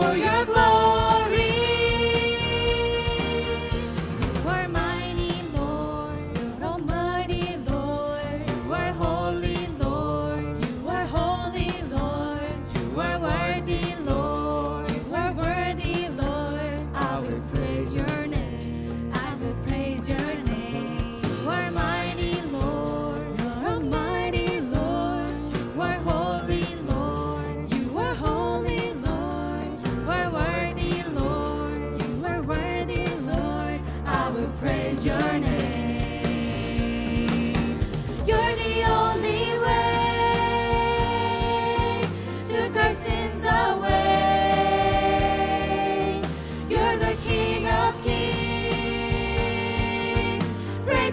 for your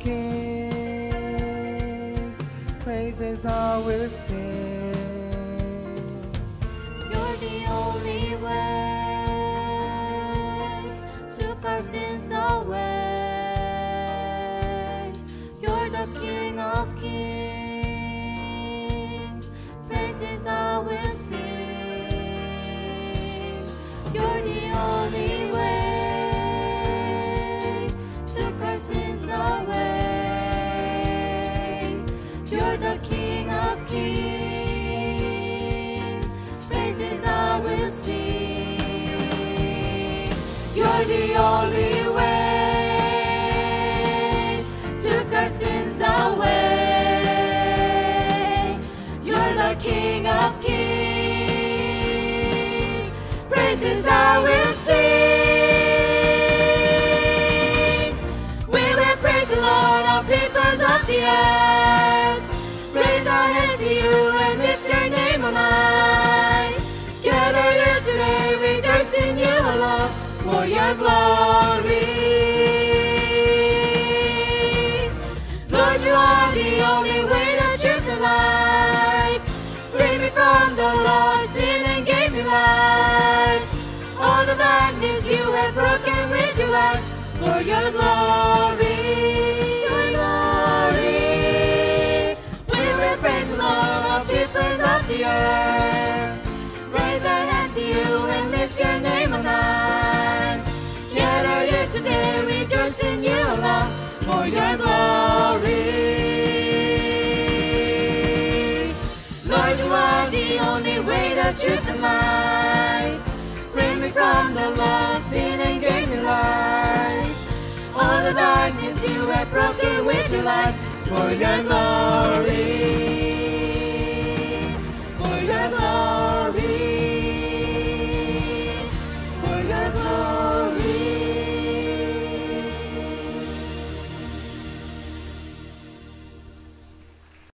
Kings, Praises all we'll sing. You're the only way. Took our sins away. You're the King of Kings. your glory. Lord, you are the only way, the truth, and life. Free me from the law of sin and gave me life. All the darkness you have broken with your life for your glory. Your glory. We will praise the Lord, all peoples of the earth. your glory. Lord, you are the only way to truth and light. Free me from the lost sin, and gain me life. All the darkness you have broken with your light for your glory.